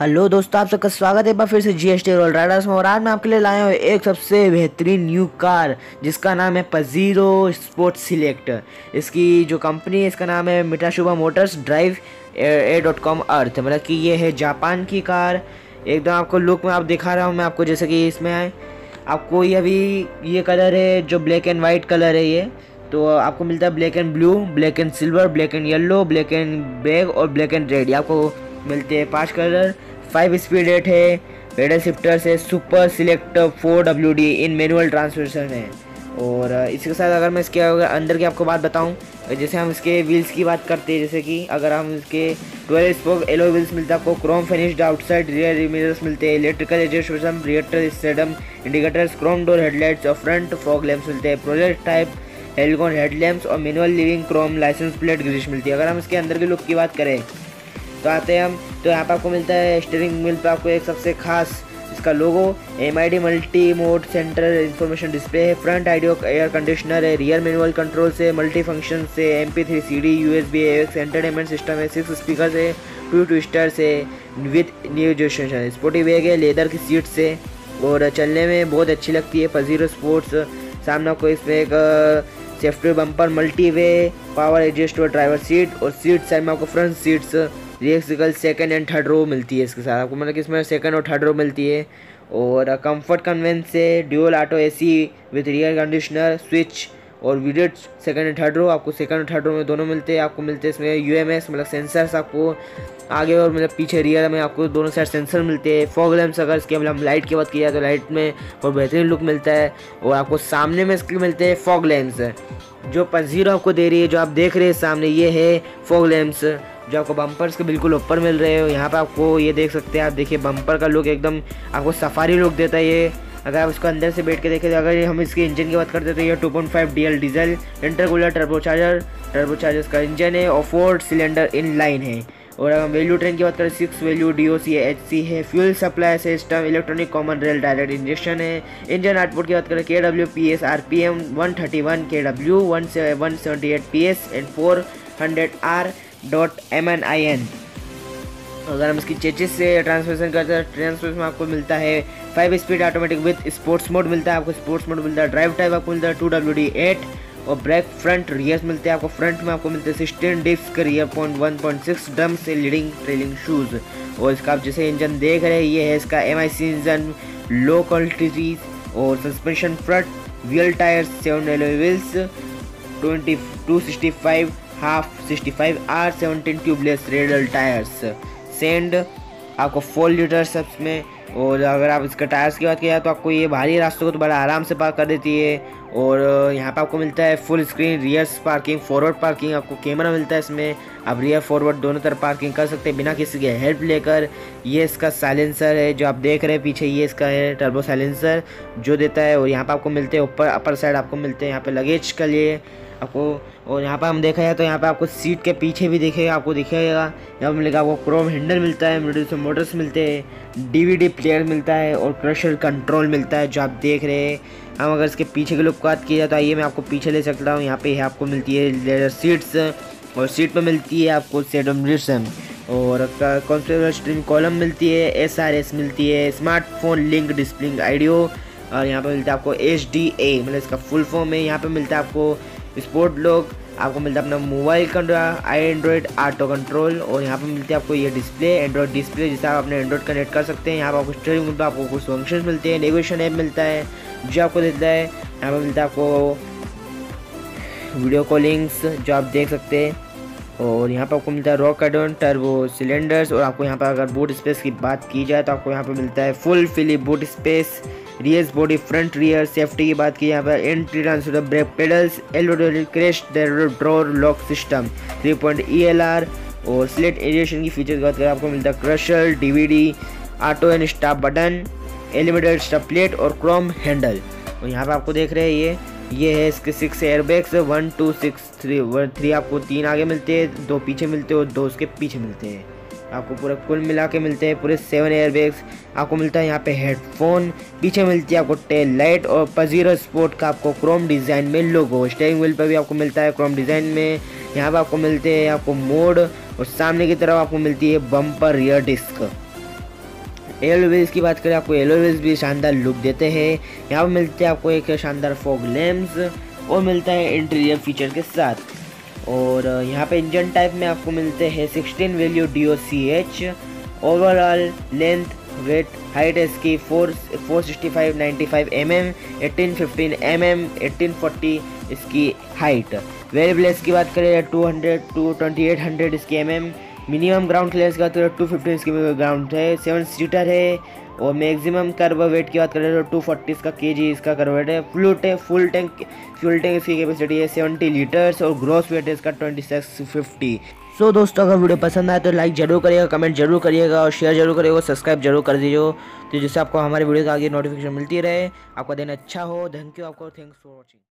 Hello दोस्तों, आप सबका स्वागत है एक बार फिर से G S T roll riders में। और आज मैं आपके लिए लाया हूँ एक सबसे बेहतरीन न्यू कार जिसका नाम है पजीरो स्पोर्ट्स सिलेक्ट इसकी जो कंपनी है, इसका नाम है Mitsubishi motors drive A dot com अर्थ मतलब कि ये है जापान की कार। एकदम आपको लुक में आप दिखा रहा हूँ मैं आपको, जैसे कि इसमें आए। आपको ये अभी ये कलर है जो ब्लैक एंड वाइट कलर है ये। तो आपको मिलता है black and blue black and silver black and yellow black and black और ब्लैक एंड रेड आपको मिलते हैं पाँच कलर फाइव स्पीड रेट है पेडल शिफ्टर से super select four W D in manual transmission है। और इसके साथ अगर मैं इसके अंदर की आपको बात बताऊँ जैसे हम इसके व्हील्स की बात करते हैं, जैसे कि अगर हम इसके ट्वेल्व स्पोक एलो व्हील्स मिलता है आपको chrome finished outside rear mirrors मिलते हैं इलेक्ट्रिकल एडजस्टेशन रिएक्टर स्टेडम इंडिकेटर्स क्रोम डोर हेडलाइट्स और फ्रंट फॉग लैम्प्स मिलते हैं प्रोजेक्ट टाइप हेलगोन हेडलैम्प्स और manual leveling chrome licence plate garnish मिलती है। अगर हम इसके अंदर के लुक की बात करें तो आते हैं हम तो यहाँ पर आपको मिलता है स्टेयरिंग व्हील पर आपको एक सबसे खास इसका logo M I D multi mode centre information display है फ्रंट आइडियो एयर कंडीशनर है। रियर मैनुअल कंट्रोल से मल्टी फ़ंक्शन से M P three C D U S B entertainment system है। सिक्स स्पीकर से टू ट्विस्टर से with new जोशन sporty bag है। लेदर की सीट से और चलने में बहुत अच्छी लगती है। पजीरो स्पोर्ट्स सामने आपको इसमें एक safety bumper multi way power adjust driver seat और सीट साइड में आपको फ्रंट सीट्स रियक्सिकल सेकंड एंड थर्ड रो मिलती है इसके साथ। आपको मतलब कि इसमें सेकंड और थर्ड रो मिलती है। और कंफर्ट कन्वेंस से dual auto AC with rear conditioner switch और video second and third row आपको सेकंड और थर्ड रो में दोनों मिलते हैं। आपको मिलते हैं इसमें यूएमएस मतलब सेंसर्स आपको आगे और मतलब पीछे रियर में आपको दोनों साइड सेंसर मिलते हैं। फॉग लैम्प्स अगर इसके मतलब लाइट की बात की जाए तो लाइट में बहुत बेहतरीन लुक मिलता है। और आपको सामने में इसके मिलते हैं फॉग लैम्प्स जो पजीरो आपको दे रही है, जो आप देख रहे हैं सामने, ये है फॉग लैम्प्स जो आपको बम्पर्स के बिल्कुल ऊपर मिल रहे हो। यहाँ पर आपको ये देख सकते हैं, आप देखिए बम्पर का लुक एकदम आपको सफारी लुक देता है ये। अगर आप इसको अंदर से बैठ के देखें तो अगर हम इसके इंजन की बात करते हैं तो ये 2.5 DL diesel intercooler turbocharger turbocharger का इंजन है और फोर सिलेंडर इन लाइन है। और अगर वैल्यू ट्रेन की बात करें six valve D O C H C है fuel supply system electronic common rail direct injection है। इंजन आउटपुट की बात करें K W P S R P M one thirty one K W one one seventy eight P S and four hundred R dot M N I N अगर हम इसकी chassis से transmission करते हैं transmission में आपको मिलता है five speed automatic with sports mode मिलता है, आपको स्पोर्ट्स मोड मिलता है ड्राइव टाइप आपको मिलता है टू डब्ल्यू डी एट और ब्रेक फ्रंट रियर्स मिलते हैं, आपको फ्रंट में आपको मिलते हैं sixteen disc rear point one point six drum से लीडिंग ट्रेलिंग शूज़ और इसका आप जैसे इंजन देख रहे हैं, ये है इसका M I C engine low quality और suspension front wheel tyre seven alloy wheels twenty two sixty five half sixty five R seventeen tubeless radial tyres send आपको फोर लीटर सब में, और अगर आप इसके टायर्स की बात किया तो आपको ये भारी रास्तों को तो बड़ा आराम से पार कर देती है। और यहाँ पे आपको मिलता है full screen rear parking forward parking आपको कैमरा मिलता है इसमें। आप रियर फॉरवर्ड दोनों तरफ़ पार्किंग कर सकते हैं बिना किसी के हेल्प लेकर। ये इसका साइलेंसर है, जो आप देख रहे हैं पीछे ये इसका है टर्बो साइलेंसर जो देता है। और यहाँ पर आपको मिलते हैं ऊपर अपर साइड आपको मिलते हैं यहाँ पे लगेज के लिए। आपको, और यहाँ पर हम देखा जाए तो यहाँ पर आपको सीट के पीछे भी दिखेगा, आपको दिखेगा। यहाँ पर मिलेगा आपको क्रोम हैंडल मिलता है मिडिल मोटर्स मिलते हैं। डीवीडी प्लेयर मिलता है और क्रशर कंट्रोल मिलता है, जो आप देख रहे हैं। हम अगर इसके पीछे के लुक बात की जाए तो आइए मैं आपको पीछे ले सकता हूँ। यहाँ पे आपको मिलती है लेदर सीट्स और सीट पर मिलती है आपको सेडम रिशन और कॉन्फ्रेंस स्ट्रीम कॉलम मिलती है एस आर एस मिलती है स्मार्टफ़ोन लिंक डिस्प्लिंग आइडियो और यहाँ पर मिलता है आपको एच डी ए मतलब इसका फुल फॉर्म है। यहाँ पे मिलता है आपको स्पोर्ट लॉक आपको मिलता है अपना mobile control I Android Auto control और यहाँ पर मिलती है आपको ये डिस्प्ले एंड्रॉइड डिस्प्ले जिससे आप अपने एंड्रॉइड कनेक्ट कर सकते हैं। यहाँ पर आपको मिलता है आपको कुछ फ़ंक्शन मिलते हैं नेविगेशन ऐप मिलता है, जो आपको देता है। यहाँ पर मिलता है आपको वीडियो कॉलिंग्स जो आप देख सकते हैं। और यहाँ पर आपको मिलता है रॉक एडोन टर्बो सिलेंडर्स और आपको यहाँ पर अगर बूट स्पेस की बात की जाए तो आपको यहाँ पर मिलता है full fully boot space rears body front rear safety की बात की, यहाँ पर entry transfer brake pedals L crash drawer lock system three point E L R और स्लेट एरिएशन की फीचर की बात करें, आपको मिलता है crusher DVD auto and staff button illuminated stop plate और क्रोम हैंडल और यहाँ पर आपको देख रहे हैं ये ये है इसके six airbags one two six three one three आपको तीन आगे मिलते हैं, दो पीछे मिलते हैं और दो उसके पीछे मिलते हैं। आपको पूरा कुल मिला के मिलते हैं, पूरे सेवन एयर बैग्स आपको मिलता है यहाँ पे हेडफोन पीछे मिलती है आपको टेल लाइट और पजीरो स्पोर्ट का आपको क्रोम डिज़ाइन में लोगो स्टेयरिंग व्हील पर भी आपको मिलता है क्रोम डिज़ाइन में। यहाँ पर आपको मिलते हैं आपको मोड और सामने की तरफ़ आपको मिलती है bumper rear disc alloy wheels की बात करें, आपको एलो व्हील्स भी शानदार लुक देते हैं। यहाँ पर मिलते हैं आपको एक शानदार फॉग लैम्प्स और मिलता है इंटीरियर फीचर के साथ। और यहाँ पे इंजन टाइप में आपको मिलते हैं 16 valve D O C H overall length weight height इसकी four four sixty five ninety five M M eighteen fifteen M M eighteen forty इसकी हाइट वेरिएबल की बात करें two hundred two twenty eight hundred इसकी M M minimum ground clearance की बात करें two fifty इसकी ग्राउंड है सेवन सीटर है, और मैक्सिमम कर्व वेट की बात करें तो टू फोर्टी इसका के जी इसका कर्व वेट है full tank full tank fuel tank इसकी कैपेसिटी है सेवेंटी लीटर्स और ग्रॉस वेट है इसका ट्वेंटी सिक्स फिफ्टी सो दोस्तों, अगर वीडियो पसंद आए तो लाइक ज़रूर करिएगा कमेंट ज़रूर करिएगा और शेयर ज़रूर करिएगा सब्सक्राइब ज़रूर कर दीजिए। तो जिससे आपको हमारे वीडियो का आगे नोटिफिकेशन मिलती रहे, आपका दिन अच्छा हो थैंक यू आपको थैंक्स फॉर वॉचिंग